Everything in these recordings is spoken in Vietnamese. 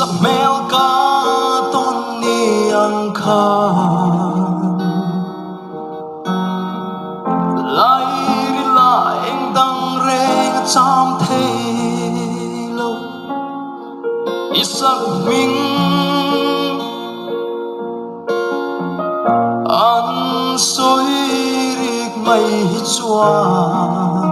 Isabel katon ni ang khan Lai ri la eng dang re cham the lo Isak ming An soi rik mai chuan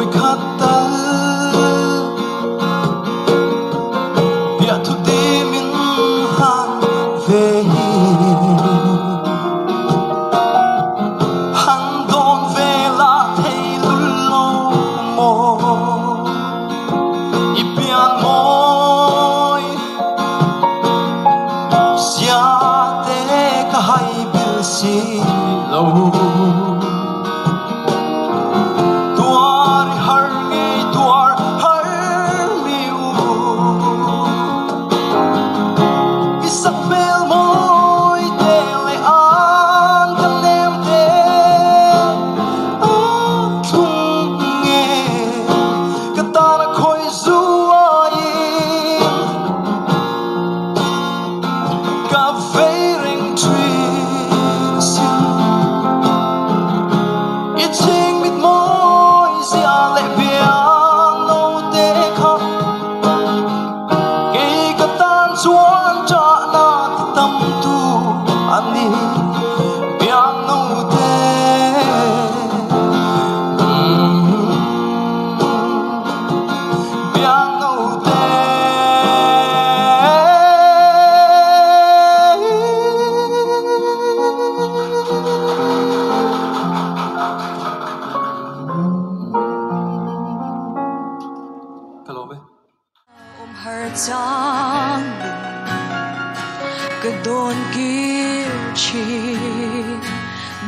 thôi khát dáng cần đồn kiên trì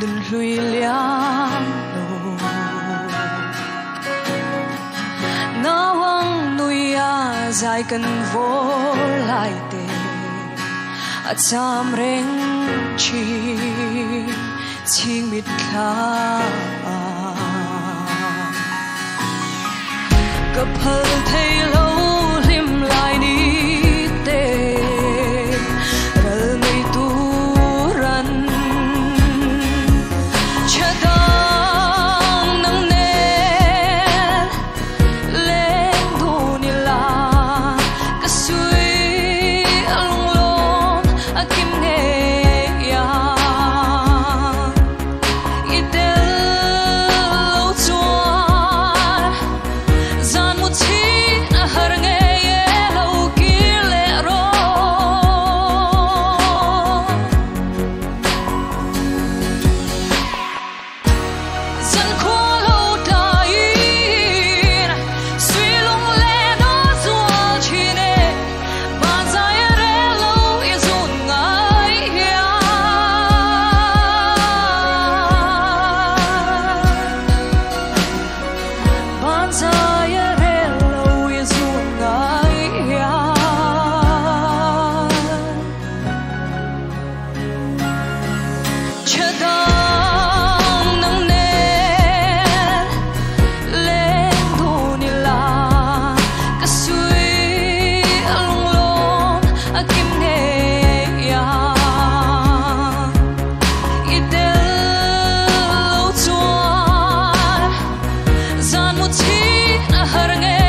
đừng lùi liang nổ nó hoang nuôi à dài cần vô lại tê at sam reng chi ching mit la cặp hờ thay lo 아무렇지나 흐르게